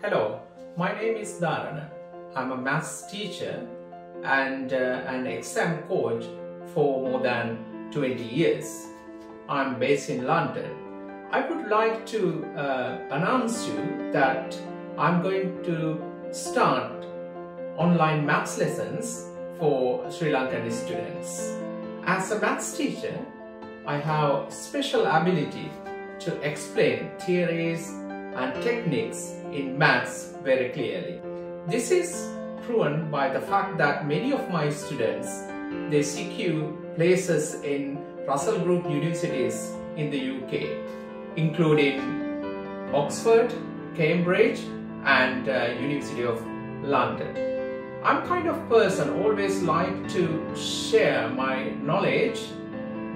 Hello, my name is Dharana. I'm a maths teacher and uh, an exam coach for more than 20 years. I'm based in London. I would like to uh, announce you that I'm going to start online maths lessons for Sri Lankan students. As a maths teacher, I have special ability to explain theories and techniques in maths very clearly. This is proven by the fact that many of my students they secure places in Russell Group universities in the UK, including Oxford, Cambridge, and uh, University of London. I'm kind of person always like to share my knowledge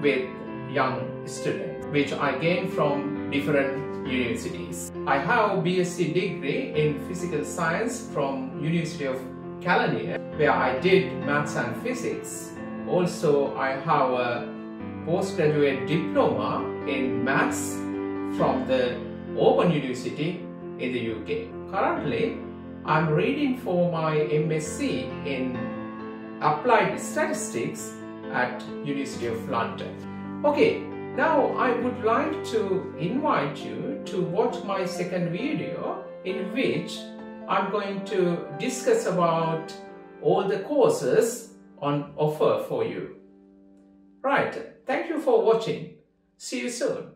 with young students, which I gained from different universities. I have BSc degree in physical science from University of Kelaniya, where I did maths and physics. Also, I have a postgraduate diploma in maths from the Open University in the UK. Currently, I'm reading for my MSc in Applied Statistics at University of London. Okay, now I would like to invite you to watch my second video in which I'm going to discuss about all the courses on offer for you. Right, thank you for watching. See you soon.